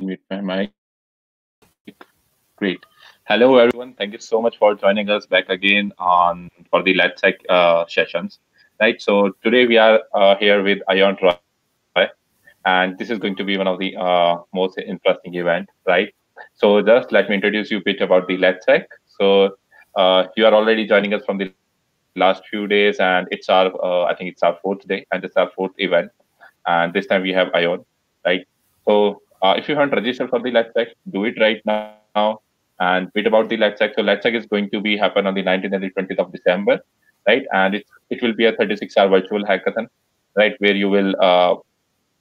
mute my mic. Great. Hello, everyone. Thank you so much for joining us back again on for the Let's uh, sessions. Right. So today we are uh, here with Ayon Roy, and this is going to be one of the uh, most interesting event. Right. So just let me introduce you a bit about the Let's Hack. So uh, you are already joining us from the last few days, and it's our uh, I think it's our fourth day, and it's our fourth event. And this time we have Ayon. Right. So uh, if you haven't registered for the Let's Hack, do it right now. And bit about the Let's Hack. So Let's Hack is going to be happen on the 19th and the 20th of December, right? And it it will be a 36-hour virtual hackathon, right, where you will uh,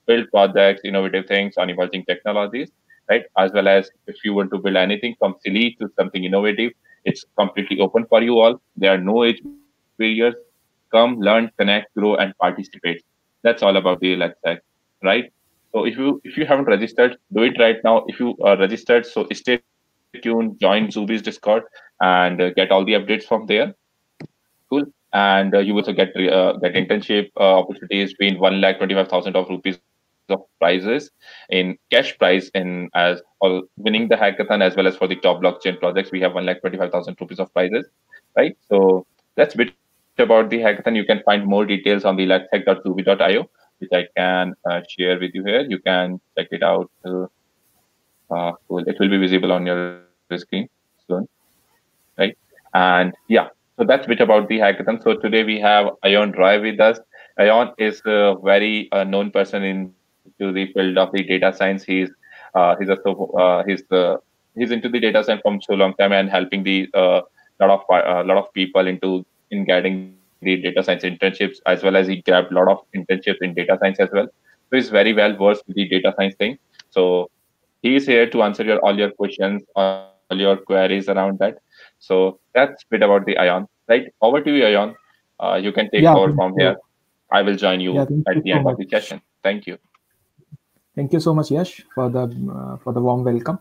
build projects, innovative things on emerging technologies, right? As well as if you want to build anything from silly to something innovative, it's completely open for you all. There are no age barriers. Come, learn, connect, grow, and participate. That's all about the Let's Hack, right? So if you if you haven't registered, do it right now. If you are registered, so stay tuned, join Zubi's Discord, and uh, get all the updates from there. Cool. And uh, you also get uh, get internship uh, opportunities between one lakh twenty five thousand of rupees of prizes in cash prize in as all winning the hackathon as well as for the top blockchain projects we have one lakh twenty five thousand rupees of prizes right so that's bit about the hackathon you can find more details on the letshack.zubi.io which I can uh, share with you here. You can check it out. Uh, uh, it will be visible on your screen soon, right? And yeah, so that's a bit about the hackathon. So today we have Ayon Roy with us. Ayon is a very uh, known person in to the field of the data science. He's uh, he's a uh, he's the he's into the data science from so long time and helping the uh, lot of a lot of people into in getting the data science internships as well as he grabbed a lot of internships in data science as well. So he's very well versed with the data science thing. So he is here to answer your all your questions, all your queries around that. So that's a bit about the Ayon. Right. Over to you, Ayon. Uh, you can take Yeah, over from here. I will join you Yeah, at the so end of the session. Thank you. Thank you so much, Yash, for the uh, for the warm welcome.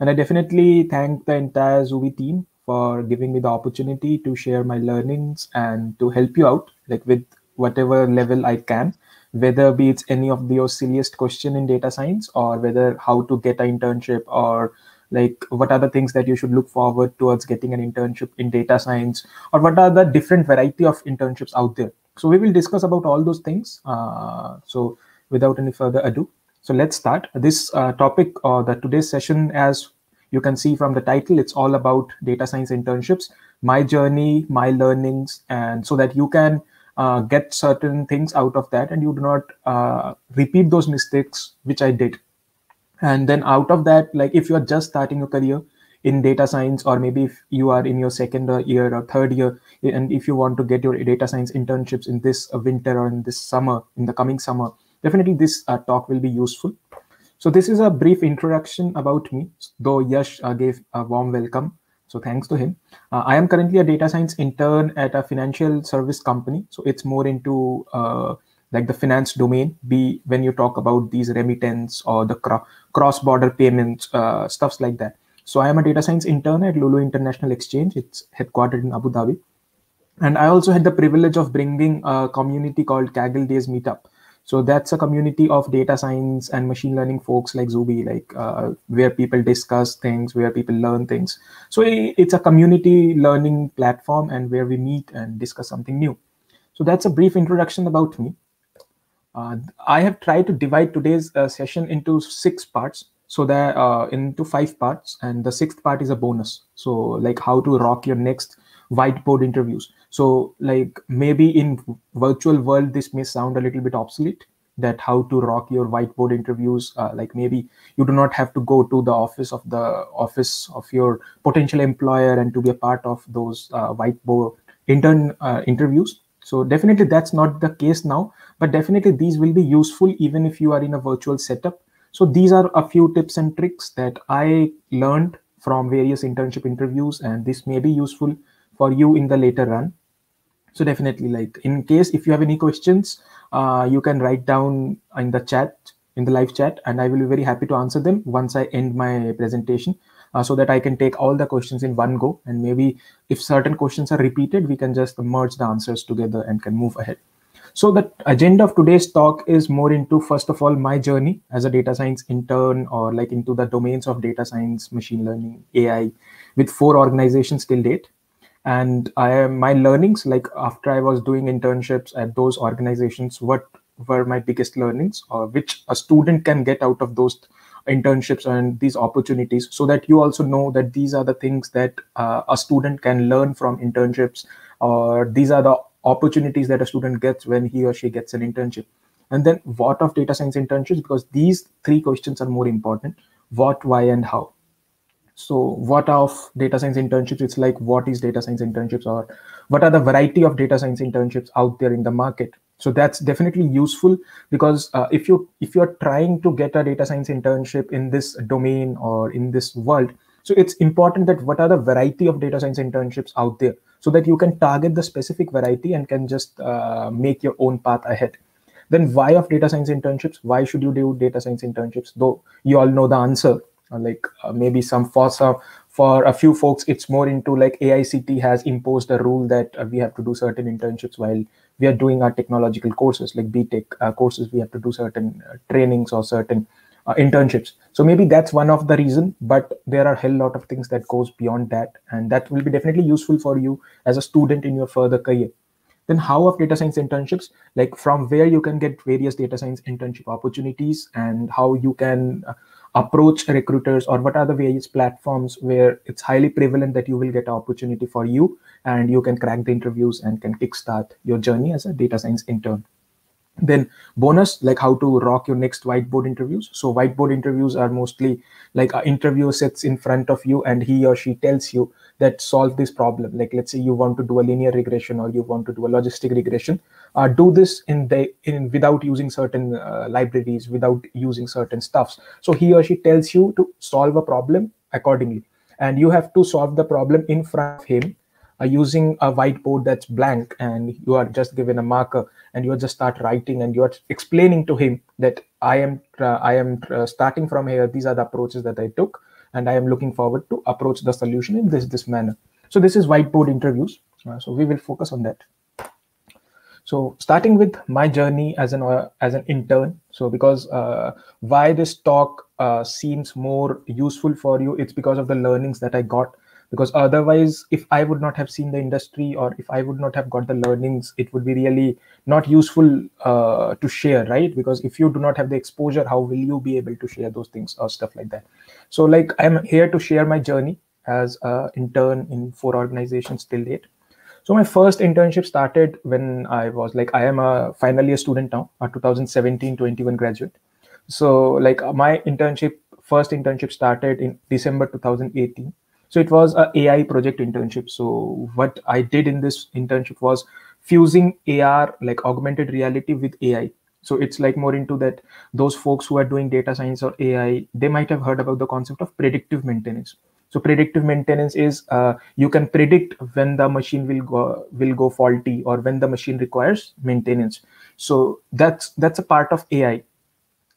And I definitely thank the entire Zubi team for giving me the opportunity to share my learnings and to help you out, like with whatever level I can, whether be it's any of your silliest question in data science or whether how to get an internship or like what are the things that you should look forward towards getting an internship in data science or what are the different variety of internships out there. So we will discuss about all those things. Uh, so without any further ado so let's start this uh, topic or the today's session as you can see from the title it's all about data science internships my journey my learnings and so that you can uh, get certain things out of that and you do not uh, repeat those mistakes which i did. And then out of that like if you are just starting your career in data science or maybe if you are in your second year or third year and if you want to get your data science internships in this winter or in this summer in the coming summer definitely this uh, talk will be useful so this is a brief introduction about me though yash uh, gave a warm welcome. So thanks to him. Uh, i am currently a data science intern at a financial service company. So it's more into uh, like the finance domain. Be when you talk about these remittance or the cro- cross border payments uh, stuffs like that. So i am a data science intern at lulu international exchange. It's headquartered in abu dhabi. And i also had the privilege of bringing a community called kaggle days meetup so that's a community of data science and machine learning folks like zubi like uh, where people discuss things where people learn things so it's a community learning platform and where we meet and discuss something new so that's a brief introduction about me uh, I have tried to divide today's uh, session into six parts. So that uh, into five parts, and the sixth part is a bonus. So like how to rock your next whiteboard interviews. So like maybe in virtual world this may sound a little bit obsolete. That how to rock your whiteboard interviews. Uh, like maybe you do not have to go to the office of the office of your potential employer and to be a part of those uh, whiteboard intern uh, interviews. So definitely that's not the case now but definitely these will be useful even if you are in a virtual setup so these are a few tips and tricks that i learned from various internship interviews and this may be useful for you in the later run. So definitely like in case if you have any questions uh, you can write down in the chat in the live chat and i will be very happy to answer them once i end my presentation uh, so that i can take all the questions in one go. And maybe if certain questions are repeated we can just merge the answers together and can move ahead. So the agenda of today's talk is more into first of all my journey as a data science intern or like into the domains of data science, machine learning, AI with four organizations till date. And I my learnings like after I was doing internships at those organizations, what were my biggest learnings or which a student can get out of those internships and these opportunities so that you also know that these are the things that uh, a student can learn from internships or these are the opportunities that a student gets when he or she gets an internship. And then what of data science internships? Because these three questions are more important. What why and how so what of data science internships? It's like what is data science internships or what are the variety of data science internships out there in the market? So that's definitely useful because uh, if you if you're trying to get a data science internship in this domain or in this world so it's important that what are the variety of data science internships out there so that you can target the specific variety and can just uh, make your own path ahead. Then why of data science internships? Why should you do data science internships? Though you all know the answer like uh, maybe some for some for a few folks it's more into like aict has imposed a rule that uh, we have to do certain internships while we are doing our technological courses like btech uh, courses we have to do certain uh, trainings or certain uh, internships. So maybe that's one of the reason but there are a hell lot of things that goes beyond that and that will be definitely useful for you as a student in your further career. Then how of data science internships? Like from where you can get various data science internship opportunities and how you can uh, approach recruiters or what are the various platforms where it's highly prevalent that you will get an opportunity for you and you can crack the interviews and can kickstart your journey as a data science intern then bonus like how to rock your next whiteboard interviews. So whiteboard interviews are mostly like an interviewer sits in front of you and he or she tells you that solve this problem. Like let's say you want to do a linear regression or you want to do a logistic regression. Uh, do this in the in without using certain uh, libraries without using certain stuffs. So he or she tells you to solve a problem accordingly. And you have to solve the problem in front of him uh, using a whiteboard that's blank and you are just given a marker and you just start writing and you're explaining to him that i am uh, i am uh, starting from here these are the approaches that i took and i am looking forward to approach the solution in this this manner. So this is whiteboard interviews. Uh, so we will focus on that. So starting with my journey as an uh, as an intern. So because uh, why this talk seems more useful for you it's because of the learnings that i got because otherwise if i would not have seen the industry or if i would not have got the learnings it would be really not useful uh, to share right? Because if you do not have the exposure how will you be able to share those things or stuff like that? So like i'm here to share my journey as an intern in four organizations till date. So my first internship started when i was like i am a final year student now a 2017 21 graduate. So like my internship first internship started in december 2018 so it was a ai project internship. So what i did in this internship was fusing ar like augmented reality with ai so it's like more into that those folks who are doing data science or ai they might have heard about the concept of predictive maintenance. So predictive maintenance is uh, you can predict when the machine will go will go faulty or when the machine requires maintenance. So that's that's a part of ai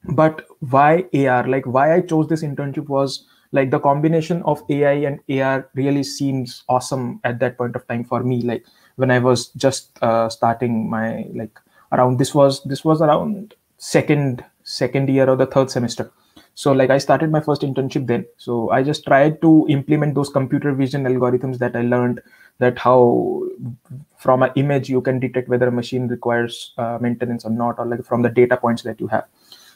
but why ar like why i chose this internship was like the combination of ai and ar really seems awesome at that point of time for me. Like when i was just uh, starting my like around this was this was around second second year or the third semester. So like i started my first internship then. So i just tried to implement those computer vision algorithms that i learned that how from an image you can detect whether a machine requires uh, maintenance or not or like from the data points that you have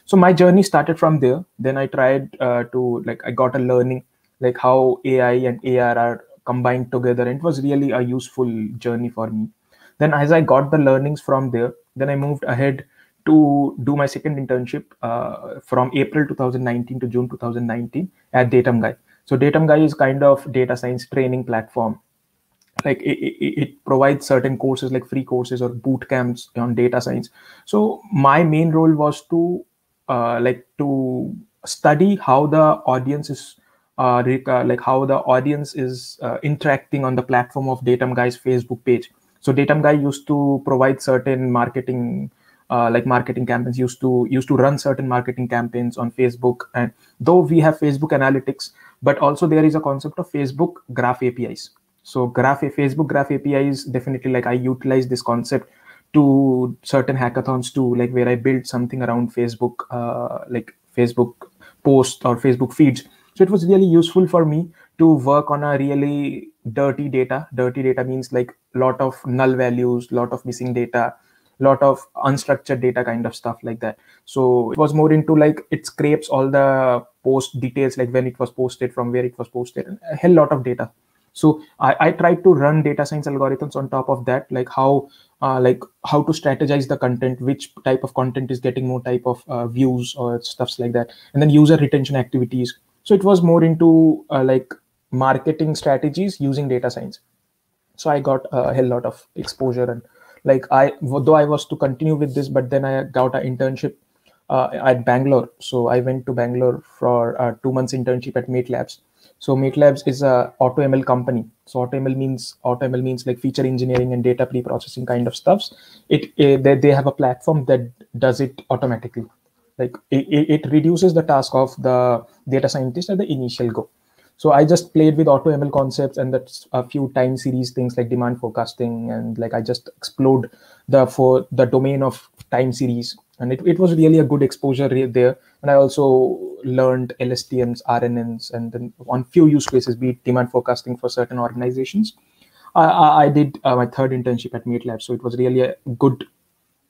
so my journey started from there. Then i tried uh, to like i got a learning like how ai and ar are combined together. And it was really a useful journey for me. Then as i got the learnings from there then i moved ahead to do my second internship uh, from april 2019 to june 2019 at datum guy. So datum guy is kind of data science training platform. Like it, it, it, provides certain courses like free courses or boot camps on data science. So my main role was to uh, like to study how the audience is uh, uh, like how the audience is uh, interacting on the platform of datum guy's facebook page. So datum guy used to provide certain marketing uh, like marketing campaigns used to used to run certain marketing campaigns on facebook. And though we have facebook analytics but also there is a concept of facebook graph apis so graph facebook graph api is definitely like i utilize this concept to certain hackathons too, like where I built something around Facebook, uh, like Facebook posts or Facebook feeds. So it was really useful for me to work on a really dirty data. Dirty data means like a lot of null values, lot of missing data, lot of unstructured data kind of stuff like that so it was more into like it scrapes all the post details like when it was posted from where it was posted a hell lot of data so I, I tried to run data science algorithms on top of that like how uh, like how to strategize the content which type of content is getting more type of uh, views or stuffs like that and then user retention activities. So it was more into uh, like marketing strategies using data science. So i got a hell lot of exposure and like i though i was to continue with this but then i got an internship uh, at bangalore. So i went to bangalore for a two months internship at mate labs so mate labs is a automl company. So automl means automl means like feature engineering and data pre-processing kind of stuffs. It, it they, they have a platform that does it automatically. Like it, it reduces the task of the data scientist at the initial go. So i just played with automl concepts and that's a few time series things like demand forecasting and like i just explored the for the domain of time series and it, it was really a good exposure there. And i also learned lstms rnns and then on few use cases be it demand forecasting for certain organizations. I, I did uh, my third internship at mate lab so it was really a good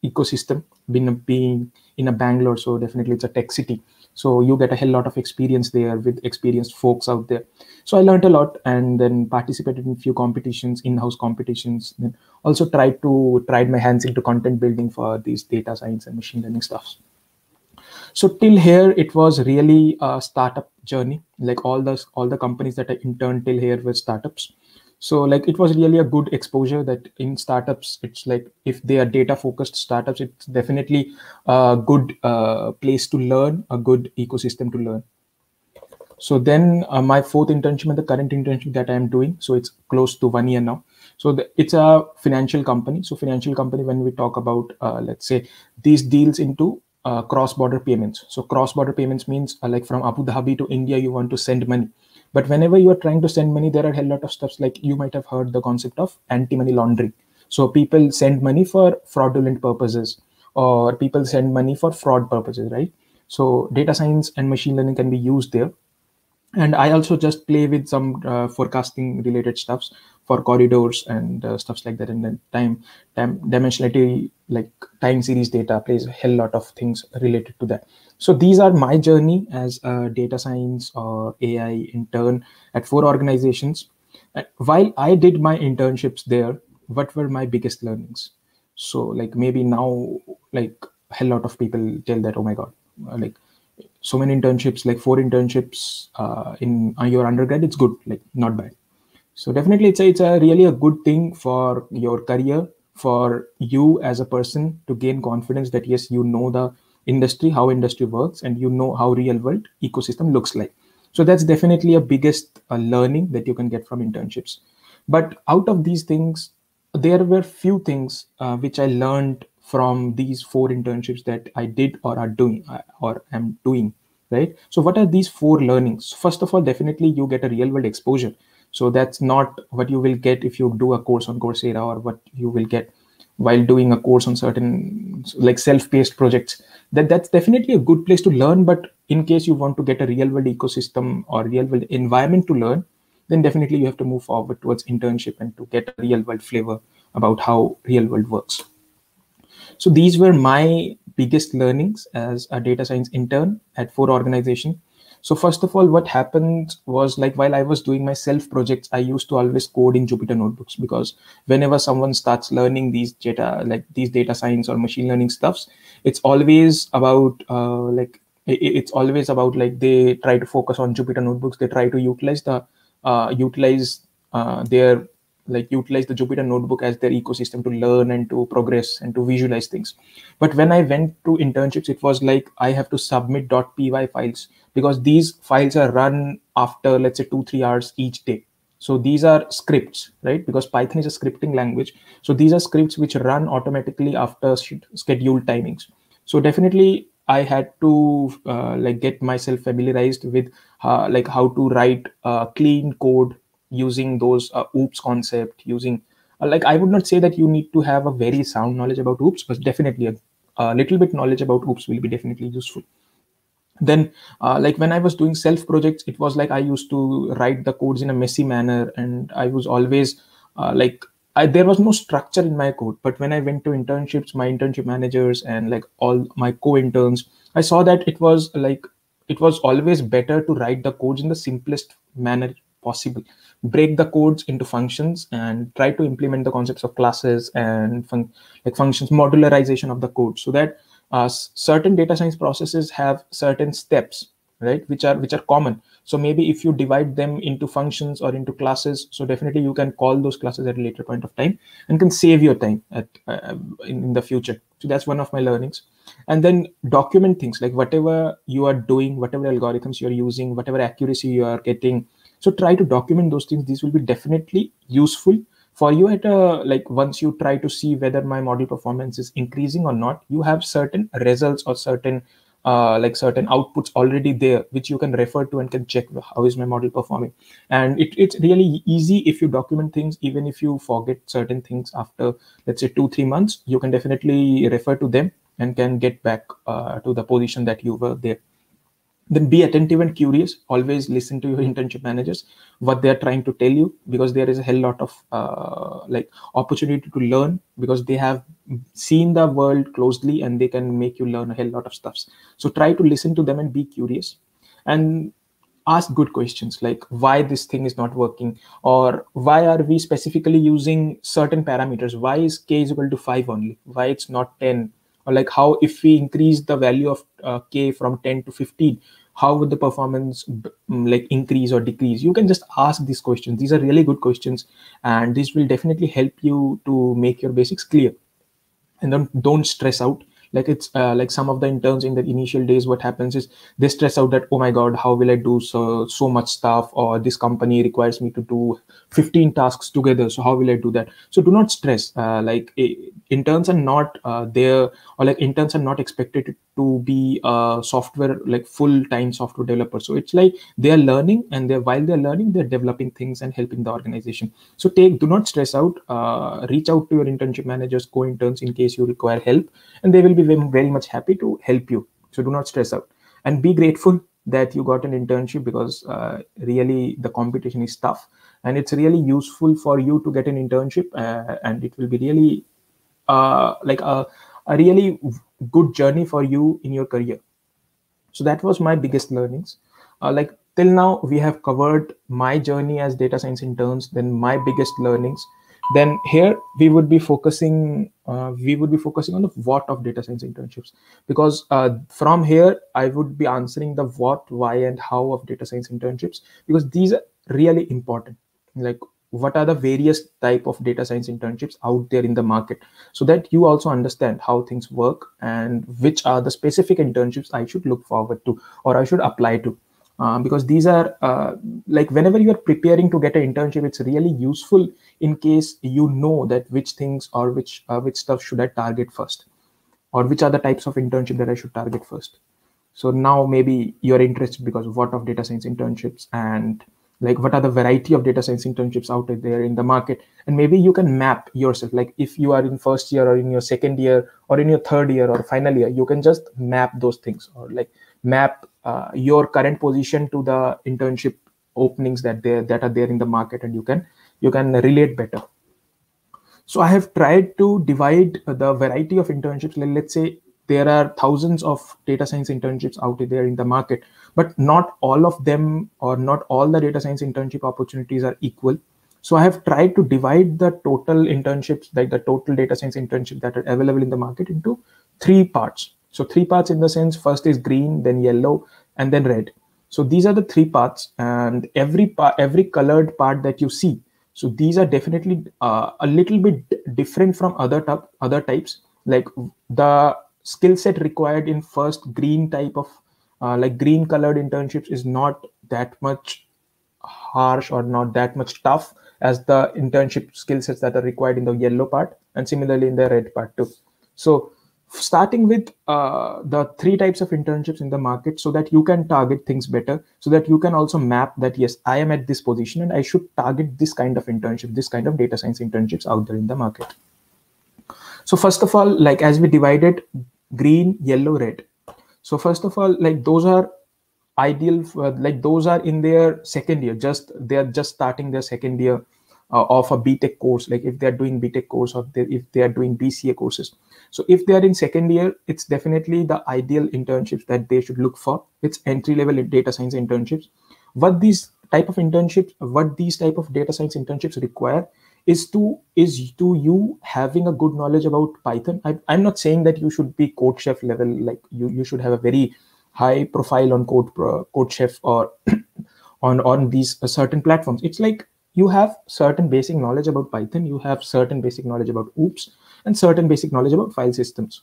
ecosystem being being in a bangalore. So definitely it's a tech city so you get a hell lot of experience there with experienced folks out there. So i learned a lot and then participated in few competitions in-house competitions also tried to tried my hands into content building for these data science and machine learning stuffs. So till here it was really a startup journey. Like all the all the companies that i interned till here were startups so like it was really a good exposure that in startups it's like if they are data focused startups it's definitely a good uh, place to learn a good ecosystem to learn. So then uh, my fourth internship and the current internship that i am doing so it's close to one year now. So the, it's a financial company. So financial company when we talk about uh, let's say these deals into uh, cross border payments. So cross border payments means uh, like from abu dhabi to india you want to send money but whenever you are trying to send money, there are a lot of stuff like you might have heard the concept of anti-money laundering. So people send money for fraudulent purposes or people send money for fraud purposes, right? So data science and machine learning can be used there. And I also just play with some uh, forecasting related stuffs for corridors and uh, stuffs like that. And then time, time dimensionality, like time series data plays a hell lot of things related to that. So these are my journey as a data science or AI intern at four organizations. While I did my internships there, what were my biggest learnings? So like maybe now, like a hell lot of people tell that, oh my God, like so many internships, like four internships uh, in uh, your undergrad, it's good, like not bad. So definitely it's a, it's a really a good thing for your career, for you as a person to gain confidence that yes, you know the industry how industry works and you know how real world ecosystem looks like. So that's definitely a biggest uh, learning that you can get from internships. But out of these things there were few things uh, which i learned from these four internships that i did or are doing uh, or am doing right? So what are these four learnings? First of all definitely you get a real world exposure. So that's not what you will get if you do a course on coursera or what you will get while doing a course on certain like self-paced projects. That that's definitely a good place to learn but in case you want to get a real world ecosystem or real world environment to learn then definitely you have to move forward towards internship and to get a real world flavor about how real world works. So these were my biggest learnings as a data science intern at four organization so first of all, what happened was like while I was doing my self projects, I used to always code in Jupyter notebooks because whenever someone starts learning these data, like these data science or machine learning stuffs, it's always about uh, like it's always about like they try to focus on Jupyter notebooks. They try to utilize the uh, utilize uh, their like utilize the Jupyter notebook as their ecosystem to learn and to progress and to visualize things. But when I went to internships, it was like I have to submit .py files because these files are run after let's say two three hours each day. So these are scripts, right? Because Python is a scripting language. So these are scripts which run automatically after scheduled timings. So definitely I had to uh, like get myself familiarized with uh, like how to write uh, clean code using those uh, oops concept using uh, like i would not say that you need to have a very sound knowledge about oops but definitely a, a little bit knowledge about oops will be definitely useful. Then uh, like when i was doing self projects it was like i used to write the codes in a messy manner and i was always uh, like I, there was no structure in my code but when i went to internships my internship managers and like all my co-interns i saw that it was like it was always better to write the codes in the simplest manner possible. Break the codes into functions and try to implement the concepts of classes and fun- like functions modularization of the code so that uh, certain data science processes have certain steps right which are which are common. So maybe if you divide them into functions or into classes so definitely you can call those classes at a later point of time and can save your time at uh, in, in the future. So that's one of my learnings. And then document things like whatever you are doing whatever algorithms you're using whatever accuracy you are getting so try to document those things. These will be definitely useful for you at a like once you try to see whether my model performance is increasing or not you have certain results or certain uh, like certain outputs already there which you can refer to and can check how is my model performing. And it, it's really easy if you document things. Even if you forget certain things after let's say two three months you can definitely refer to them and can get back uh, to the position that you were there then be attentive and curious. Always listen to your internship managers what they are trying to tell you because there is a hell lot of uh, like opportunity to learn because they have seen the world closely and they can make you learn a hell lot of stuffs. So try to listen to them and be curious and ask good questions like why this thing is not working or why are we specifically using certain parameters? Why is k is equal to 5 only? Why it's not 10 or like how if we increase the value of uh, k from 10 to 15 how would the performance mm, like increase or decrease? You can just ask these questions. These are really good questions and this will definitely help you to make your basics clear. And then don't stress out. Like it's uh, like some of the interns in the initial days what happens is they stress out that oh my god how will i do so so much stuff or this company requires me to do 15 tasks together so how will i do that? So do not stress. Uh, like interns are not uh, there or like interns are not expected to be a software like full-time software developer. So it's like they are learning and they while they're learning they're developing things and helping the organization. So take do not stress out. Uh, reach out to your internship managers co-interns in case you require help and they will be very much happy to help you. So do not stress out. And be grateful that you got an internship because uh, really the competition is tough and it's really useful for you to get an internship uh, and it will be really uh, like a, a really good journey for you in your career. So that was my biggest learnings. Uh, like till now we have covered my journey as data science interns then my biggest learnings. Then here we would be focusing uh, we would be focusing on the what of data science internships. Because uh, from here i would be answering the what why and how of data science internships because these are really important. Like what are the various type of data science internships out there in the market so that you also understand how things work and which are the specific internships i should look forward to or i should apply to. Uh, because these are uh, like whenever you are preparing to get an internship it's really useful in case you know that which things or which uh, which stuff should i target first or which are the types of internship that i should target first. So now maybe you're interested because what of data science internships and like what are the variety of data science internships out there in the market? And maybe you can map yourself. Like if you are in first year or in your second year or in your third year or final year you can just map those things or like map uh, your current position to the internship openings that there that are there in the market and you can you can relate better. So i have tried to divide the variety of internships. Let's say there are thousands of data science internships out there in the market but not all of them or not all the data science internship opportunities are equal. So i have tried to divide the total internships like the total data science internship that are available in the market into three parts. So three parts in the sense first is green then yellow and then red. So these are the three parts and every part every colored part that you see so these are definitely uh, a little bit different from other type, other types. Like the skill set required in first green type of uh, like green colored internships is not that much harsh or not that much tough as the internship skill sets that are required in the yellow part and similarly in the red part too. So starting with uh, the three types of internships in the market so that you can target things better so that you can also map that yes i am at this position and i should target this kind of internship this kind of data science internships out there in the market. So first of all like as we divided green yellow red. So first of all like those are ideal for, like those are in their second year. Just they are just starting their second year uh, of a btech course. Like if they are doing btech course or they, if they are doing bca courses. So if they are in second year it's definitely the ideal internships that they should look for. It's entry level data science internships. What these type of internships what these type of data science internships require is to is to you having a good knowledge about python. I, i'm not saying that you should be code chef level like you you should have a very high profile on code code chef or on on these uh, certain platforms. It's like you have certain basic knowledge about python you have certain basic knowledge about oops and certain basic knowledge about file systems.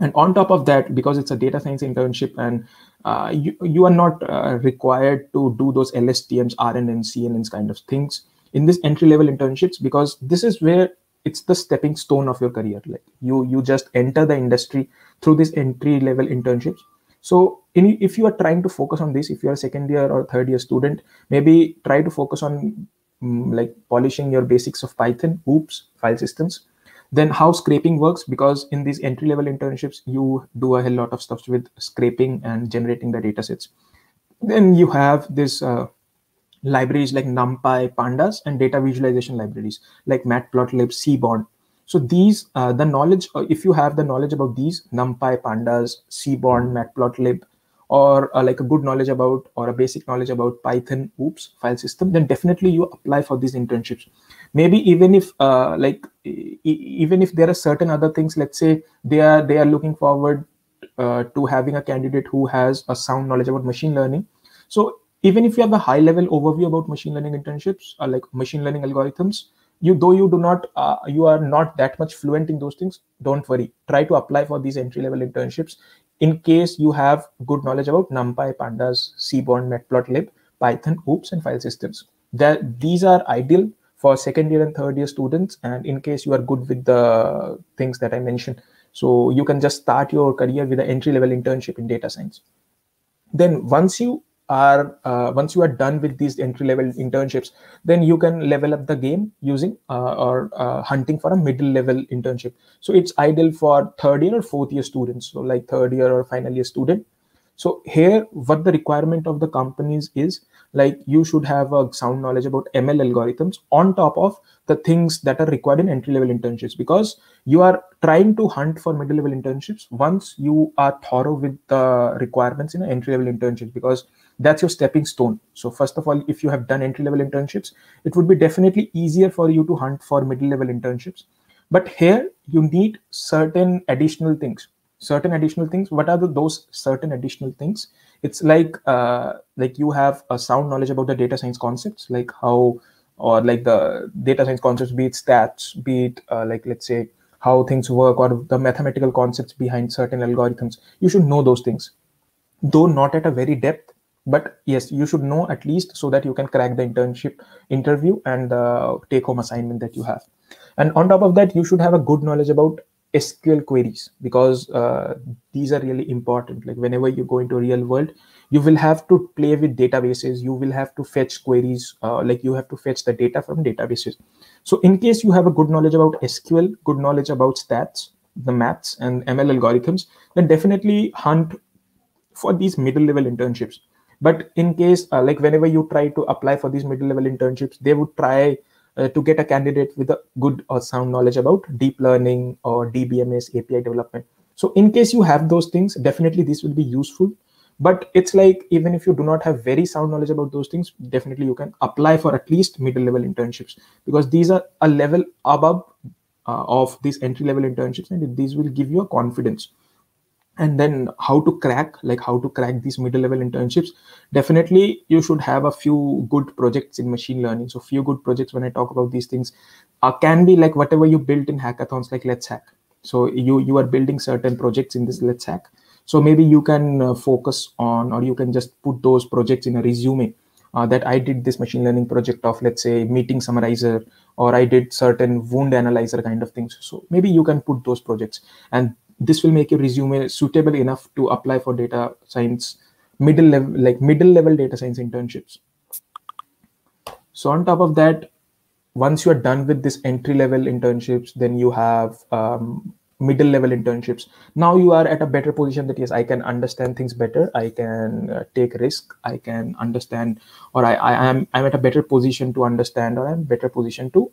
And on top of that because it's a data science internship and uh, you, you are not uh, required to do those lstms rnns cnns kind of things in this entry level internships because this is where it's the stepping stone of your career. Like you you just enter the industry through these entry level internships. So in, if you are trying to focus on this if you are a second year or third year student maybe try to focus on um, like polishing your basics of python oops file systems. Then how scraping works because in these entry level internships you do a hell lot of stuff with scraping and generating the data sets. Then you have this uh, libraries like numpy pandas and data visualization libraries like matplotlib seaborn. So these uh, the knowledge uh, if you have the knowledge about these numpy pandas seaborn matplotlib or uh, like a good knowledge about or a basic knowledge about python oops file system then definitely you apply for these internships. Maybe even if uh, like e even if there are certain other things let's say they are they are looking forward uh, to having a candidate who has a sound knowledge about machine learning. So even if you have a high level overview about machine learning internships or like machine learning algorithms you though you do not uh, you are not that much fluent in those things don't worry. Try to apply for these entry level internships in case you have good knowledge about numpy pandas seaborn matplotlib python oops and file systems. That these are ideal for second year and third year students and in case you are good with the things that i mentioned. So you can just start your career with an entry level internship in data science. Then once you are uh, once you are done with these entry level internships then you can level up the game using uh, or uh, hunting for a middle level internship. So it's ideal for third year or fourth year students. So like third year or final year student. So here what the requirement of the companies is like you should have a sound knowledge about ml algorithms on top of the things that are required in entry level internships because you are trying to hunt for middle level internships once you are thorough with the requirements in entry level internships because that's your stepping stone. So first of all if you have done entry level internships it would be definitely easier for you to hunt for middle level internships. But here you need certain additional things. Certain additional things. What are the, those certain additional things? It's like uh, like you have a sound knowledge about the data science concepts like how or like the data science concepts be it stats be it uh, like let's say how things work or the mathematical concepts behind certain algorithms. You should know those things. Though not at a very depth but yes you should know at least so that you can crack the internship interview and the take home assignment that you have and on top of that you should have a good knowledge about SQL queries because uh, these are really important. Like whenever you go into real world, you will have to play with databases. You will have to fetch queries. Uh, like you have to fetch the data from databases. So in case you have a good knowledge about SQL, good knowledge about stats, the maths and ML algorithms, then definitely hunt for these middle level internships. But in case uh, like whenever you try to apply for these middle level internships, they would try uh, to get a candidate with a good or sound knowledge about deep learning or DBMS API development. So in case you have those things, definitely this will be useful. But it's like even if you do not have very sound knowledge about those things, definitely you can apply for at least middle level internships because these are a level above uh, of these entry level internships and these will give you a confidence and then how to crack like how to crack these middle level internships. Definitely you should have a few good projects in machine learning. So few good projects when i talk about these things uh, can be like whatever you built in hackathons like let's hack. So you you are building certain projects in this let's hack. So maybe you can uh, focus on or you can just put those projects in a resume. Uh, that i did this machine learning project of let's say meeting summarizer or i did certain wound analyzer kind of things. So maybe you can put those projects. And this will make your resume suitable enough to apply for data science middle level like middle level data science internships. So on top of that once you are done with this entry level internships then you have um, middle level internships. Now you are at a better position that yes i can understand things better. I can uh, take risk. I can understand or I, I am i'm at a better position to understand or i'm better position to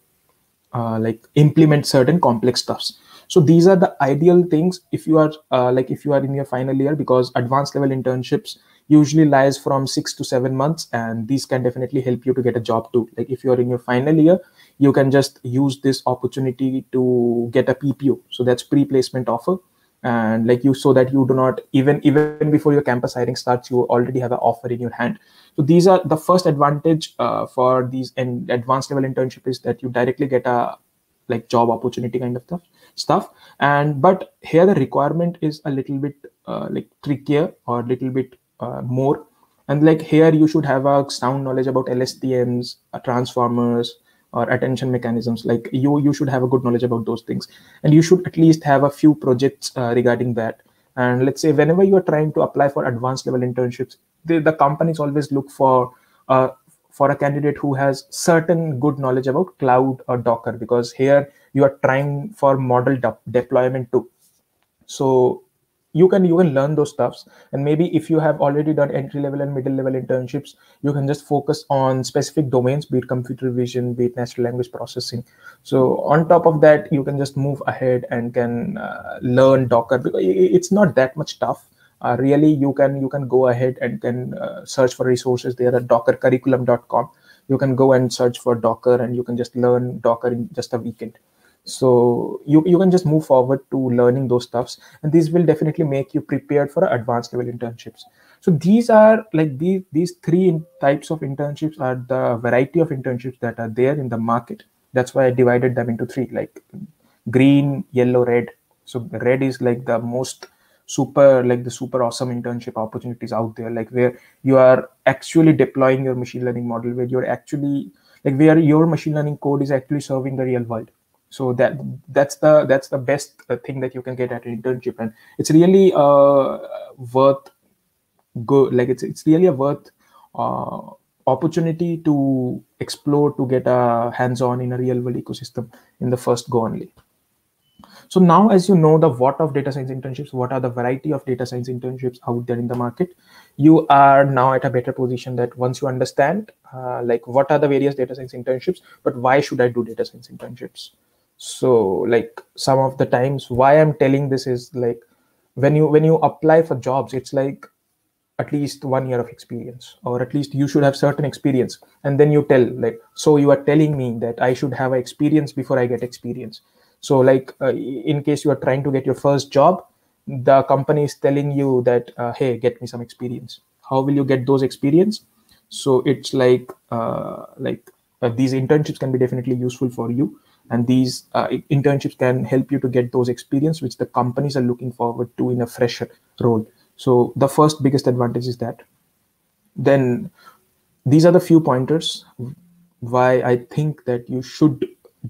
uh, like implement certain complex stuffs. So these are the ideal things if you are uh, like if you are in your final year because advanced level internships usually lies from six to seven months and these can definitely help you to get a job too. Like if you're in your final year you can just use this opportunity to get a ppo so that's pre-placement offer and like you so that you do not even even before your campus hiring starts you already have an offer in your hand. So these are the first advantage uh, for these and advanced level internship is that you directly get a like job opportunity kind of stuff stuff. And but here the requirement is a little bit uh, like trickier or a little bit uh, more. And like here you should have a sound knowledge about lstms uh, transformers or attention mechanisms like you you should have a good knowledge about those things. And you should at least have a few projects uh, regarding that. And let's say whenever you are trying to apply for advanced level internships the, the companies always look for uh, for a candidate who has certain good knowledge about cloud or docker because here you are trying for model de- deployment too. So you can you can learn those stuffs. And maybe if you have already done entry level and middle level internships you can just focus on specific domains be it computer vision be it natural language processing. So on top of that you can just move ahead and can uh, learn docker because it's not that much tough. Uh, really you can you can go ahead and can uh, search for resources there at dockercurriculum.com you can go and search for docker and you can just learn docker in just a weekend so you, you can just move forward to learning those stuffs and these will definitely make you prepared for advanced level internships. So these are like these these three types of internships are the variety of internships that are there in the market. That's why i divided them into three like green yellow red. So red is like the most super like the super awesome internship opportunities out there like where you are actually deploying your machine learning model where you're actually like where your machine learning code is actually serving the real world so that that's the that's the best uh, thing that you can get at an internship and it's really uh, worth good like it's it's really a worth uh, opportunity to explore to get a hands-on in a real world ecosystem in the first go only. So now as you know the what of data science internships what are the variety of data science internships out there in the market you are now at a better position that once you understand uh, like what are the various data science internships but why should i do data science internships so like some of the times why i'm telling this is like when you when you apply for jobs it's like at least one year of experience or at least you should have certain experience. And then you tell like so you are telling me that i should have experience before i get experience. So like uh, in case you are trying to get your first job the company is telling you that uh, hey get me some experience. How will you get those experience? So it's like uh, like uh, these internships can be definitely useful for you and these uh, internships can help you to get those experience which the companies are looking forward to in a fresher role. So the first biggest advantage is that. Then these are the few pointers why i think that you should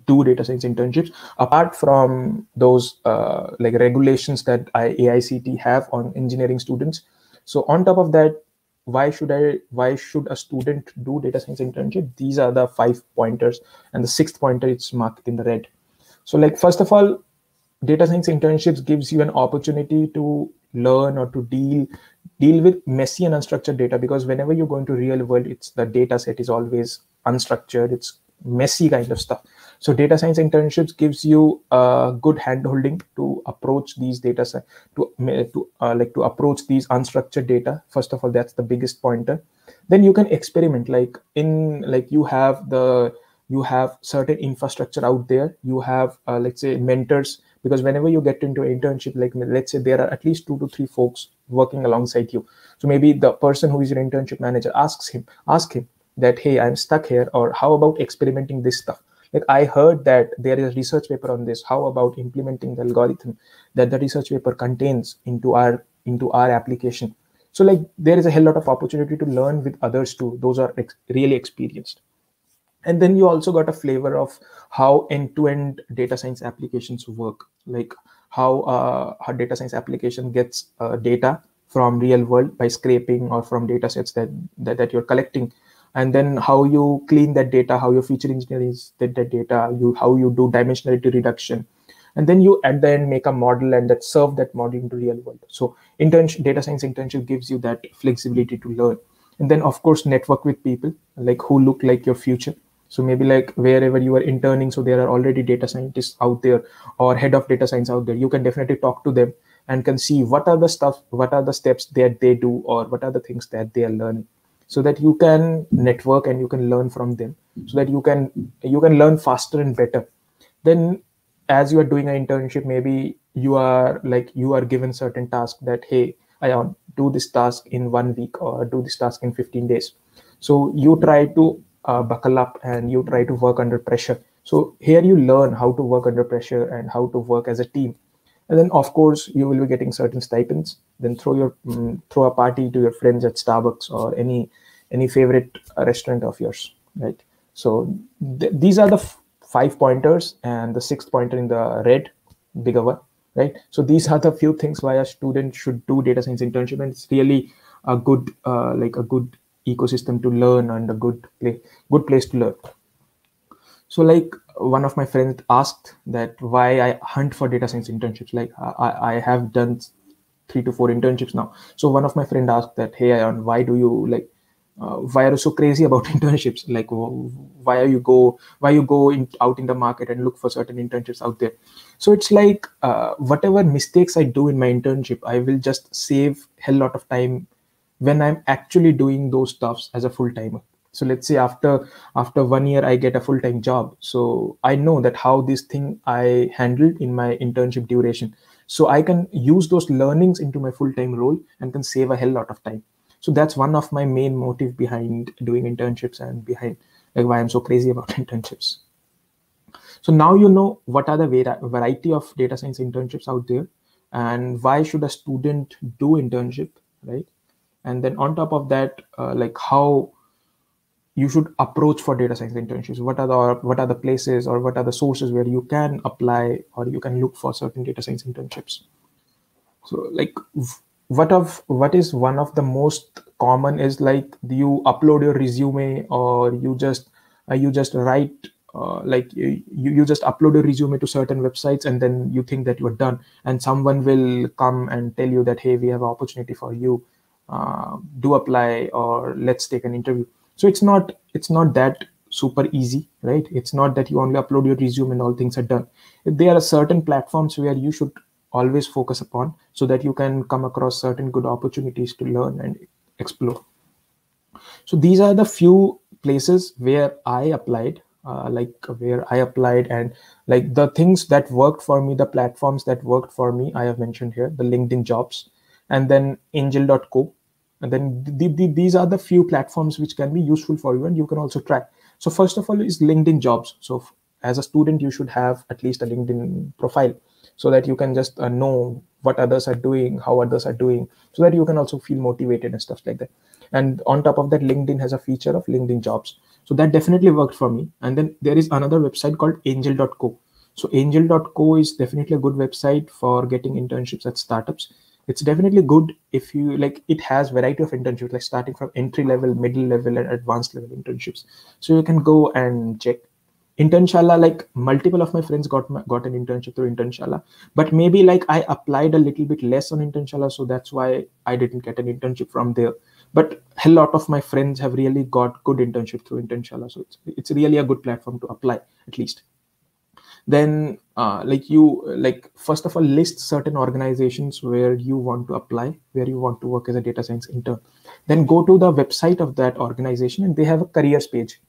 do data science internships. Apart from those uh, like regulations that I, aict have on engineering students. So on top of that why should i why should a student do data science internship? These are the five pointers. And the sixth pointer is marked in the red. So like first of all data science internships gives you an opportunity to learn or to deal deal with messy and unstructured data. Because whenever you go into real world it's the data set is always unstructured. It's messy kind of stuff so data science internships gives you a good handholding to approach these data to to uh, like to approach these unstructured data. First of all, that's the biggest pointer. Then you can experiment. Like in like you have the you have certain infrastructure out there. You have uh, let's say mentors because whenever you get into an internship, like let's say there are at least two to three folks working alongside you. So maybe the person who is your internship manager asks him ask him that hey i'm stuck here or how about experimenting this stuff like i heard that there is a research paper on this. How about implementing the algorithm that the research paper contains into our into our application? So like there is a hell lot of opportunity to learn with others too. Those are ex- really experienced. And then you also got a flavor of how end-to-end data science applications work. Like how uh, how data science application gets uh, data from real world by scraping or from data sets that, that that you're collecting and then how you clean that data how your feature engineering that, that data you how you do dimensionality reduction. And then you at the end make a model and that serve that model into real world. So internship data science internship gives you that flexibility to learn. And then of course network with people like who look like your future. So maybe like wherever you are interning so there are already data scientists out there or head of data science out there. You can definitely talk to them and can see what are the stuff what are the steps that they do or what are the things that they are learning so that you can network and you can learn from them so that you can you can learn faster and better. Then as you are doing an internship maybe you are like you are given certain task that hey i want do this task in one week or do this task in 15 days. So you try to uh, buckle up and you try to work under pressure. So here you learn how to work under pressure and how to work as a team and then of course you will be getting certain stipends. Then throw your um, throw a party to your friends at starbucks or any any favorite restaurant of yours right? So th- these are the five pointers and the sixth pointer in the red bigger one right? So these are the few things why a student should do data science internship. And it's really a good uh, like a good ecosystem to learn and a good play, good place to learn. So like one of my friends asked that why i hunt for data science internships. Like i, I have done three to four internships now. So one of my friend asked that hey Ayon, why do you like uh, why are you so crazy about internships? Like why are you go why you go in, out in the market and look for certain internships out there? So it's like uh, whatever mistakes i do in my internship i will just save hell lot of time when i'm actually doing those stuffs as a full timer so let's say after after one year i get a full-time job. So i know that how this thing i handled in my internship duration. So i can use those learnings into my full-time role and can save a hell lot of time. So that's one of my main motive behind doing internships and behind like why i'm so crazy about internships. So now you know what are the variety of data science internships out there and why should a student do internship right? And then on top of that uh, like how you should approach for data science internships. What are the what are the places or what are the sources where you can apply or you can look for certain data science internships? So like what of what is one of the most common is like you upload your resume or you just uh, you just write uh, like you, you just upload a resume to certain websites and then you think that you're done. And someone will come and tell you that hey we have an opportunity for you uh, do apply or let's take an interview so it's not it's not that super easy right? It's not that you only upload your resume and all things are done. There are certain platforms where you should always focus upon so that you can come across certain good opportunities to learn and explore. So these are the few places where i applied uh, like where i applied and like the things that worked for me the platforms that worked for me i have mentioned here the linkedin jobs and then angel.co and then the, the, these are the few platforms which can be useful for you and you can also track. So first of all is linkedin jobs. So as a student you should have at least a linkedin profile so that you can just uh, know what others are doing how others are doing so that you can also feel motivated and stuff like that. And on top of that linkedin has a feature of linkedin jobs. So that definitely worked for me. And then there is another website called angel.co so angel.co is definitely a good website for getting internships at startups it's definitely good if you like it has variety of internships like starting from entry level middle level and advanced level internships. So you can go and check. Internshala like multiple of my friends got my, got an internship through internshala but maybe like i applied a little bit less on internshala so that's why i didn't get an internship from there. But a lot of my friends have really got good internship through internshala so it's, it's really a good platform to apply at least then uh, like you like first of all list certain organizations where you want to apply where you want to work as a data science intern. Then go to the website of that organization and they have a careers page.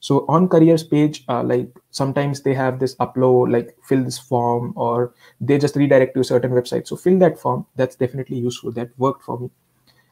So on careers page uh, like sometimes they have this upload like fill this form or they just redirect to a certain website. So fill that form. That's definitely useful. That worked for me.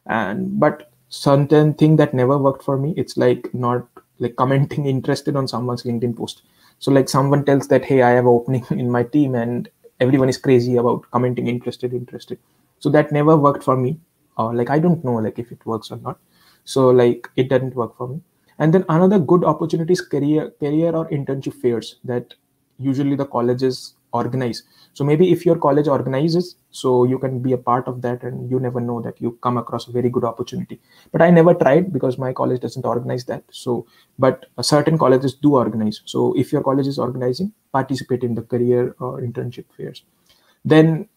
And but certain thing that never worked for me it's like not like commenting interested on someone's linkedin post so like someone tells that hey i have opening in my team and everyone is crazy about commenting interested interested. So that never worked for me. Or like i don't know like if it works or not. So like it didn't work for me. And then another good opportunity is career career or internship fairs that usually the colleges organize. So maybe if your college organizes so you can be a part of that and you never know that you come across a very good opportunity. But i never tried because my college doesn't organize that. So but certain colleges do organize. So if your college is organizing participate in the career or internship fairs. Then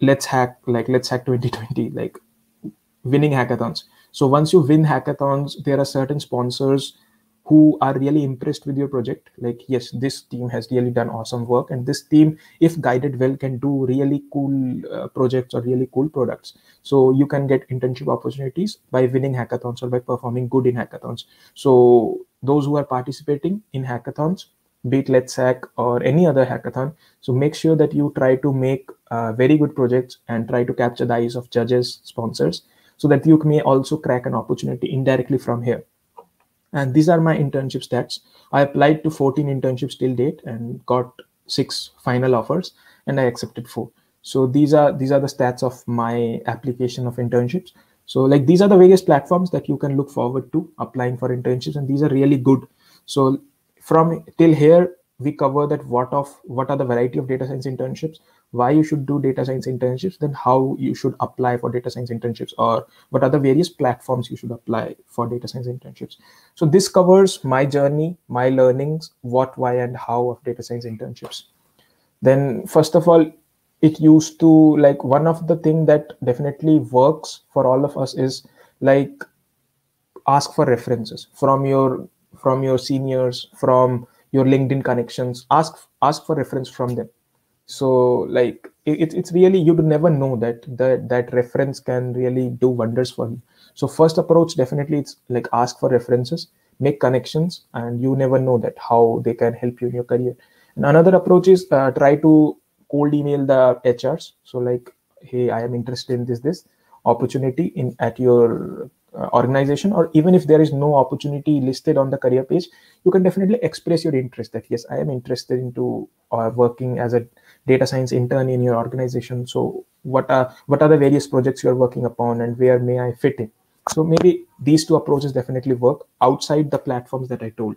let's hack like let's hack 2020 like winning hackathons. So once you win hackathons there are certain sponsors who are really impressed with your project like yes this team has really done awesome work and this team if guided well can do really cool uh, projects or really cool products. So you can get internship opportunities by winning hackathons or by performing good in hackathons. So those who are participating in hackathons be it let's hack or any other hackathon so make sure that you try to make uh, very good projects and try to capture the eyes of judges sponsors so that you may also crack an opportunity indirectly from here and these are my internship stats. I applied to 14 internships till date and got six final offers and i accepted four. So these are these are the stats of my application of internships. So like these are the various platforms that you can look forward to applying for internships and these are really good. So from till here we cover that what of what are the variety of data science internships why you should do data science internships then how you should apply for data science internships or what are the various platforms you should apply for data science internships. So this covers my journey my learnings what why and how of data science internships. Then first of all it used to like one of the thing that definitely works for all of us is like ask for references from your from your seniors from your linkedin connections. Ask ask for reference from them so like it, it's really you would never know that that that reference can really do wonders for you. So first approach definitely it's like ask for references make connections and you never know that how they can help you in your career. And another approach is uh, try to cold email the hrs so like hey i am interested in this this opportunity in at your uh, organization or even if there is no opportunity listed on the career page you can definitely express your interest that yes i am interested into uh, working as a data science intern in your organization. So what are what are the various projects you're working upon and where may i fit in? So maybe these two approaches definitely work outside the platforms that i told.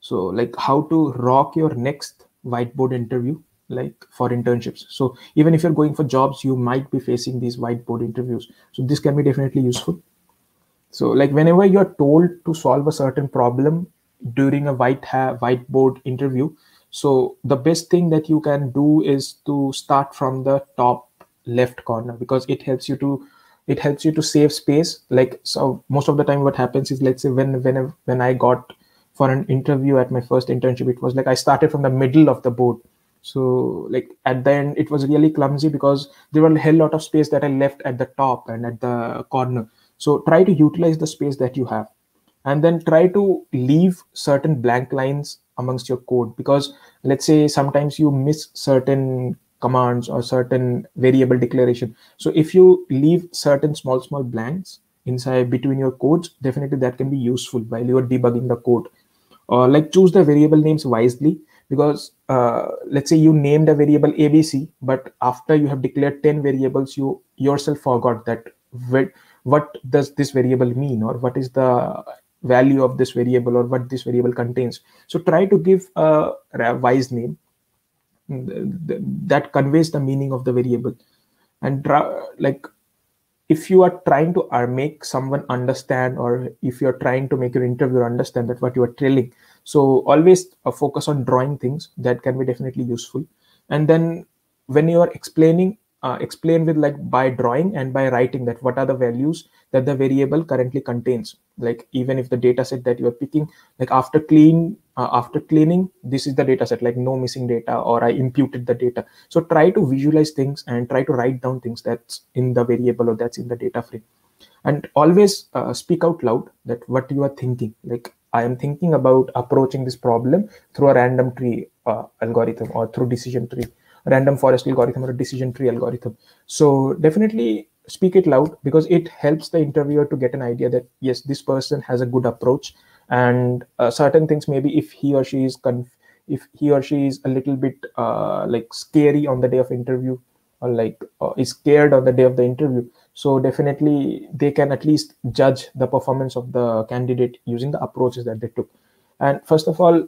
So like how to rock your next whiteboard interview like for internships. So even if you're going for jobs you might be facing these whiteboard interviews. So this can be definitely useful. So like whenever you're told to solve a certain problem during a white whiteboard interview so the best thing that you can do is to start from the top left corner because it helps you to it helps you to save space. Like so most of the time what happens is let's say when when when i got for an interview at my first internship it was like i started from the middle of the board. So like at the end it was really clumsy because there were a hell lot of space that i left at the top and at the corner. So try to utilize the space that you have. And then try to leave certain blank lines amongst your code. Because let's say sometimes you miss certain commands or certain variable declaration. So if you leave certain small small blanks inside between your codes definitely that can be useful while you are debugging the code. Or like choose the variable names wisely because uh, let's say you named a variable abc but after you have declared 10 variables you yourself forgot that what does this variable mean or what is the value of this variable or what this variable contains. So try to give a, wise name. That conveys the meaning of the variable. And like if you are trying to uh, make someone understand or if you're trying to make your interviewer understand that what you are telling so always uh, focus on drawing things that can be definitely useful. And then when you are explaining uh, explain with like by drawing and by writing that what are the values that the variable currently contains. Like even if the data set that you are picking like after clean uh, after cleaning this is the data set like no missing data or i imputed the data. So try to visualize things and try to write down things that's in the variable or that's in the data frame. And always uh, speak out loud that what you are thinking. Like i am thinking about approaching this problem through a random tree uh, algorithm or through decision tree random forest algorithm or a decision tree algorithm. So definitely speak it loud because it helps the interviewer to get an idea that yes this person has a good approach and uh, certain things maybe if he or she is conf- if he or she is a little bit uh, like scary on the day of interview or like uh, is scared on the day of the interview. So definitely they can at least judge the performance of the candidate using the approaches that they took. And first of all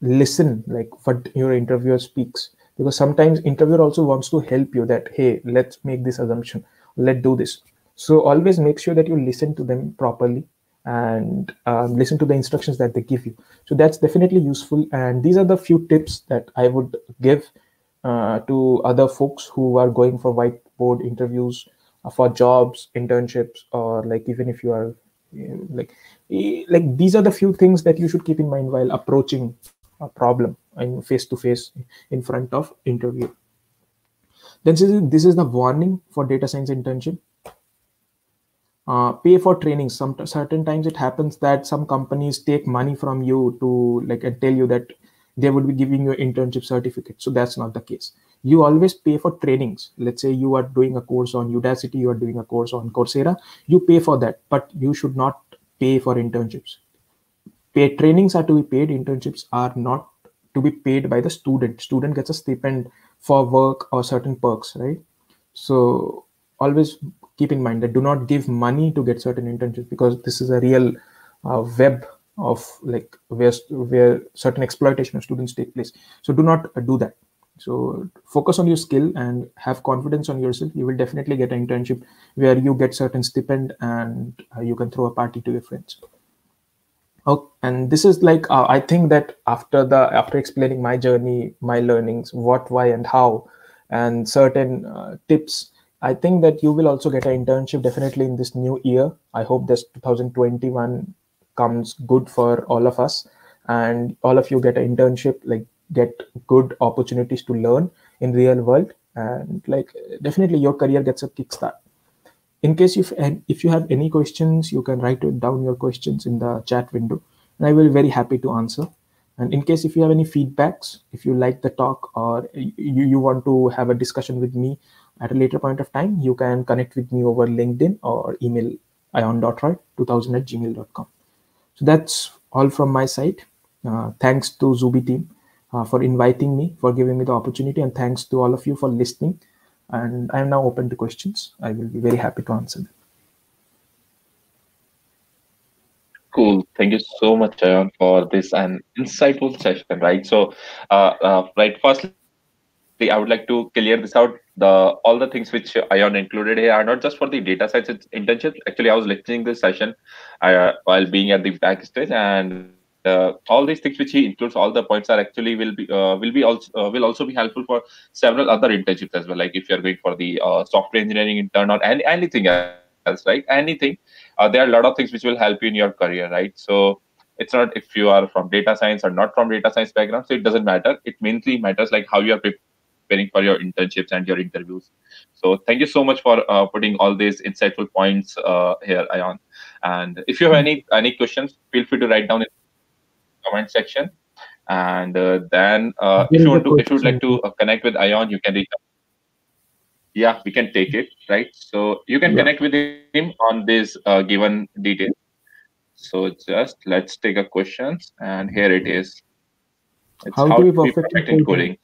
listen like what your interviewer speaks because sometimes interviewer also wants to help you that hey let's make this assumption. Let's do this. So always make sure that you listen to them properly and um, listen to the instructions that they give you. So that's definitely useful. And these are the few tips that i would give uh, to other folks who are going for whiteboard interviews uh, for jobs internships or like even if you are like like these are the few things that you should keep in mind while approaching a problem in face to face in front of interview. Then this is, the warning for data science internship. Uh, pay for training. Some certain times it happens that some companies take money from you to like and tell you that they would be giving you internship certificate. So that's not the case. You always pay for trainings. Let's say you are doing a course on udacity you are doing a course on coursera you pay for that but you should not pay for internships pay trainings are to be paid internships are not to be paid by the student. Student gets a stipend for work or certain perks right? So always keep in mind that do not give money to get certain internships because this is a real uh, web of like where where certain exploitation of students take place. So do not do that. So focus on your skill and have confidence on yourself. You will definitely get an internship where you get certain stipend and uh, you can throw a party to your friends oh and this is like uh, i think that after the after explaining my journey my learnings what why and how and certain uh, tips I think that you will also get an internship definitely in this new year. I hope this 2021 comes good for all of us and all of you get an internship, like get good opportunities to learn in real world and like definitely your career gets a kickstart. In case if if you have any questions, you can write down your questions in the chat window and I will be very happy to answer. And in case if you have any feedbacks, if you like the talk or you, you want to have a discussion with me at a later point of time, you can connect with me over LinkedIn or email ion.roy2000 at gmail.com. So that's all from my side. Uh, thanks to zubi team uh, for inviting me, for giving me the opportunity, and thanks to all of you for listening. And I am now open to questions. I will be very happy to answer them. Cool. Thank you so much, Ayon, for this an insightful session. Right. So, uh, uh right. Firstly, I would like to clear this out. The all the things which Ayon included here are not just for the data science internship. Actually, I was listening this session uh, while being at the backstage, and uh, all these things which he includes, all the points are actually will be uh, will be also uh, will also be helpful for several other internships as well. Like if you are going for the uh, software engineering intern or any, anything else, right? Anything. Uh, there are a lot of things which will help you in your career, right? So it's not if you are from data science or not from data science background so it doesn't matter it mainly matters like how you are preparing for your internships and your interviews. So thank you so much for uh, putting all these insightful points uh, here, Ayon. And if you have any any questions, feel free to write down in comment section. And uh, then uh, if you want to, if you would like to uh, connect with Ayon, you can reach out. Yeah, we can take it, right? So you can yeah. connect with him on this uh, given detail. So just let's take a questions, and here it is. It's how, how do we perfect in coding?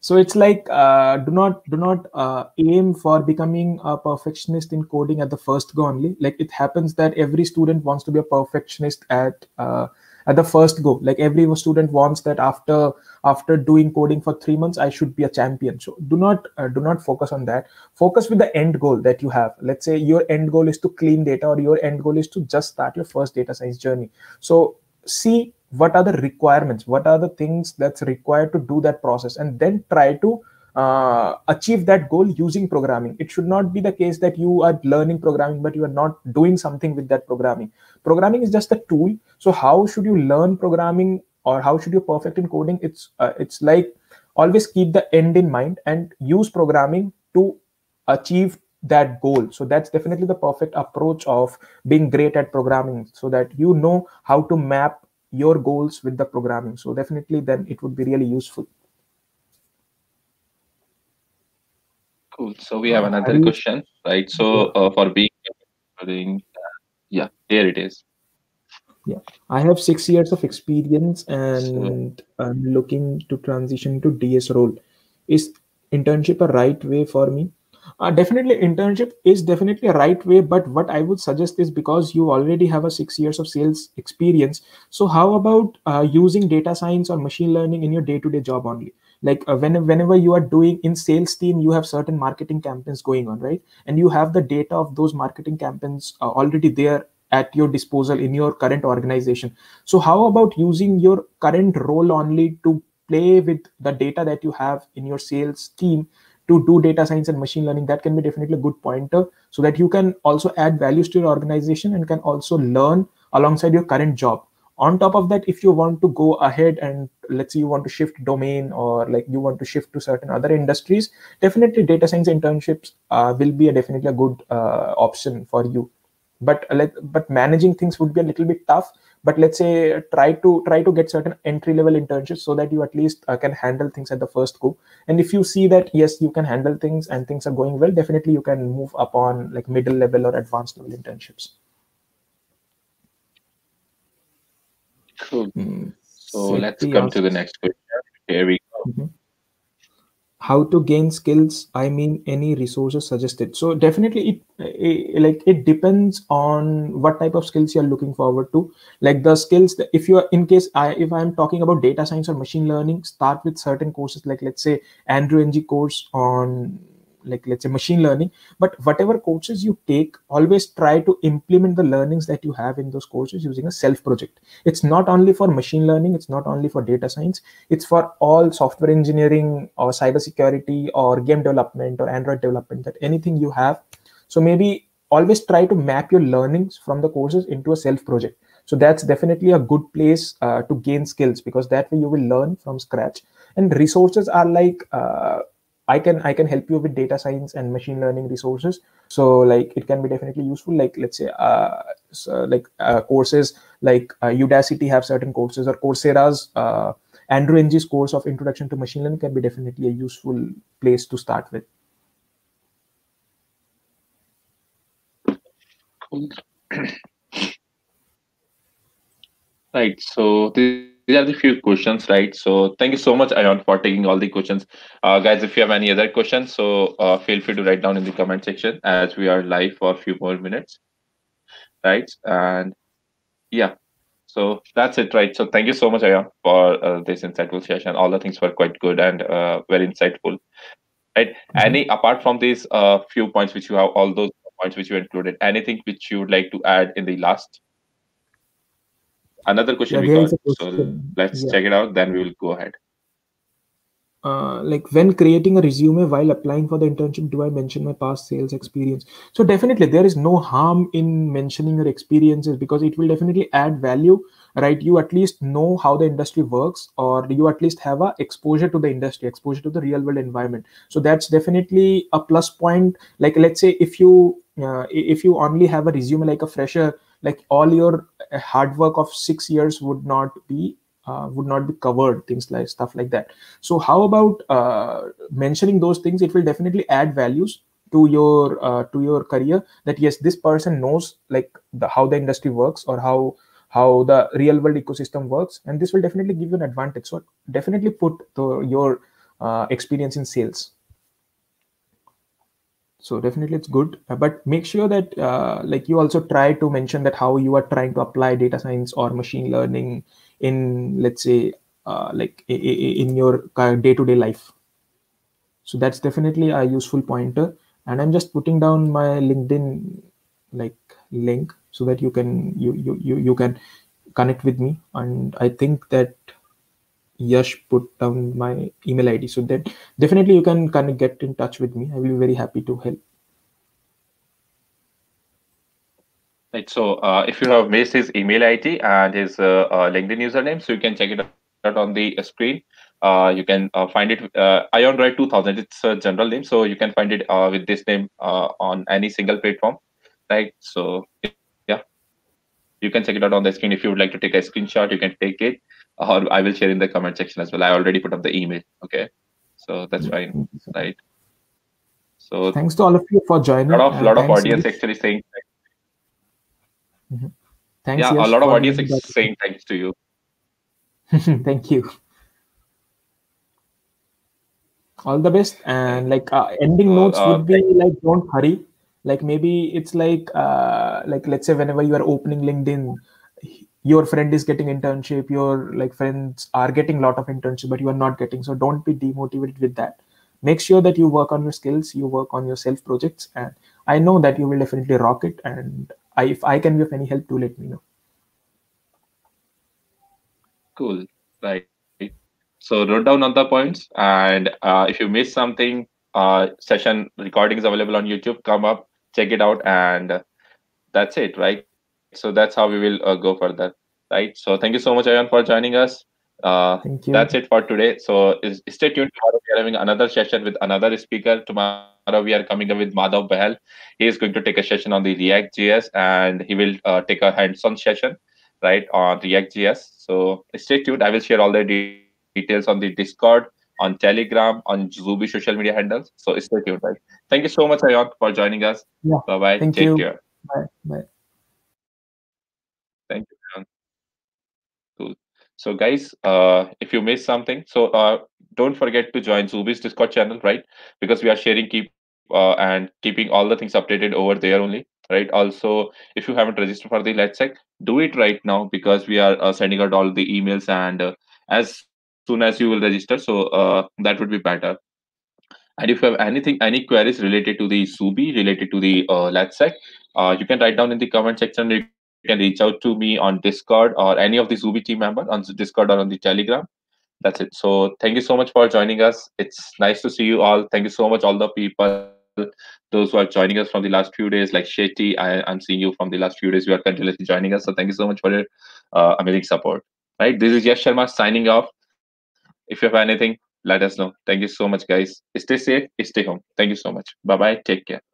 so it's like uh, do not do not uh, aim for becoming a perfectionist in coding at the first go only like it happens that every student wants to be a perfectionist at uh, at the first go. Like every student wants that after after doing coding for 3 months i should be a champion. So do not uh, do not focus on that. Focus with the end goal that you have. Let's say your end goal is to clean data or your end goal is to just start your first data science journey. So see what are the requirements what are the things that's required to do that process and then try to uh, achieve that goal using programming. It should not be the case that you are learning programming but you are not doing something with that programming. Programming is just a tool. So how should you learn programming or how should you perfect in coding? It's uh, it's like always keep the end in mind and use programming to achieve that goal. So that's definitely the perfect approach of being great at programming so that you know how to map your goals with the programming. So definitely then it would be really useful cool so we have another question right so uh, for being uh, yeah here it is yeah i have six years of experience and i'm looking to transition to ds role is internship a right way for me Uh, definitely, internship is definitely a right way. But what I would suggest is because you already have a six years of sales experience. So how about uh, using data science or machine learning in your day-to-day job only? Like uh, when, whenever you are doing in sales team, you have certain marketing campaigns going on, right? And you have the data of those marketing campaigns uh, already there at your disposal in your current organization. So how about using your current role only to play with the data that you have in your sales team to do data science and machine learning that can be definitely a good pointer so that you can also add values to your organization and can also learn alongside your current job on top of that if you want to go ahead and let's say you want to shift domain or like you want to shift to certain other industries definitely data science internships uh, will be a definitely a good uh, option for you. But like but managing things would be a little bit tough. But let's say try to try to get certain entry level internships so that you at least uh, can handle things at the first go. And if you see that yes you can handle things and things are going well definitely you can move up on like middle level or advanced level internships cool mm. so let's come to the next question. Here we go. Mm-hmm. How to gain skills i mean any resources suggested. So definitely it, it, like it depends on what type of skills you're looking forward to. Like the skills that if you're in case i if i'm talking about data science or machine learning start with certain courses like let's say andrew ng course on like let's say machine learning but whatever courses you take always try to implement the learnings that you have in those courses using a self project it's not only for machine learning it's not only for data science it's for all software engineering or cyber security or game development or android development that anything you have. So maybe always try to map your learnings from the courses into a self project so that's definitely a good place uh, to gain skills because that way you will learn from scratch. And resources are like uh, i can i can help you with data science and machine learning resources. So like it can be definitely useful. Like let's say uh, so like uh, courses like uh, udacity have certain courses or coursera's uh, andrew ng's course of introduction to machine learning can be definitely a useful place to start with. Right. So this these are the few questions, right? So thank you so much, Ayon, for taking all the questions. Uh, guys, if you have any other questions, so uh, feel free to write down in the comment section as we are live for a few more minutes, right? And yeah, so that's it, right? So thank you so much, Ayon, for uh, this insightful session. All the things were quite good and uh, very insightful, right? Mm-hmm. Any apart from these uh, few points which you have, all those points which you included, anything which you would like to add in the last another question yeah, we got. So let's yeah. check it out. Then we will go ahead. Uh, like when creating a resume while applying for the internship do i mention my past sales experience so definitely there is no harm in mentioning your experiences because it will definitely add value right you at least know how the industry works or you at least have a exposure to the industry exposure to the real world environment so that's definitely a plus point like let's say if you uh, if you only have a resume like a fresher like all your uh, hard work of six years would not be uh, would not be covered things like stuff like that. So how about uh, mentioning those things it will definitely add values to your uh, to your career that yes this person knows like the how the industry works or how how the real world ecosystem works. And this will definitely give you an advantage. So definitely put the, your uh, experience in sales so definitely it's good. Uh, but make sure that uh, like you also try to mention that how you are trying to apply data science or machine learning in let's say uh, like in your day-to-day life. So that's definitely a useful pointer. And i'm just putting down my linkedin like link so that you can you you you, you can connect with me. And i think that Yash put down my email ID. So that definitely you can kind of get in touch with me. I will be very happy to help. Right. So uh, if you have missed his email ID and his uh, uh, LinkedIn username, so you can check it out on the screen. Uh, you can uh, find it uh, Ayon Roy 2000. It's a general name, so you can find it uh, with this name on any single platform. Right. So yeah, you can check it out on the screen. If you would like to take a screenshot, you can take it or I will share in the comment section as well. I already put up the email. Okay, so that's fine, right? So thanks to all of you for joining. A lot of, lot of audience actually saying. Mm-hmm. Thanks. Yeah, a lot of audience saying thanks to you. Thank you. all the best and like uh, ending Uh, notes uh, would be like don't hurry like maybe it's like uh, like let's say whenever you are opening linkedin your friend is getting internship your like friends are getting a lot of internship but you are not getting. So don't be demotivated with that. Make sure that you work on your skills you work on your self projects and i know that you will definitely rock it and I, if i can be of any help do let me know. Cool. Right. So wrote down all the points and uh, if you miss something uh, session recordings available on youtube come up check it out and that's it right so that's how we will uh, go further right? So thank you so much Ayon, for joining us. Uh, thank you. that's it for today. So is, stay tuned. Tomorrow we are having another session with another speaker. Tomorrow we are coming up with madhav bahl he is going to take a session on the react js and he will uh, take a hands-on session right on react js so stay tuned. I will share all the details on the discord on telegram on Zubi social media handles. So stay tuned right? Thank you so much Ayon, for joining us. Yeah. Bye bye thank take you. care. Bye. Bye Thank you. Cool. So, guys, uh, if you missed something, so uh, don't forget to join Zubi's Discord channel, right? Because we are sharing, keep uh, and keeping all the things updated over there only, right? Also, if you haven't registered for the Let's Hack, do it right now because we are uh, sending out all the emails, and uh, as soon as you will register, so uh, that would be better. And if you have anything, any queries related to the Zubi, related to the uh, Let's Hack, uh, you can write down in the comment section. You can reach out to me on Discord or any of the Zubi team members on Discord or on the Telegram. That's it. So thank you so much for joining us. It's nice to see you all. Thank you so much, all the people, those who are joining us from the last few days, like Shetty. I, I'm seeing you from the last few days. You are continuously joining us. So thank you so much for your uh, amazing support. Right. This is Yash Sharma signing off. If you have anything, let us know. Thank you so much, guys. Stay safe, stay home. Thank you so much. Bye bye. Take care.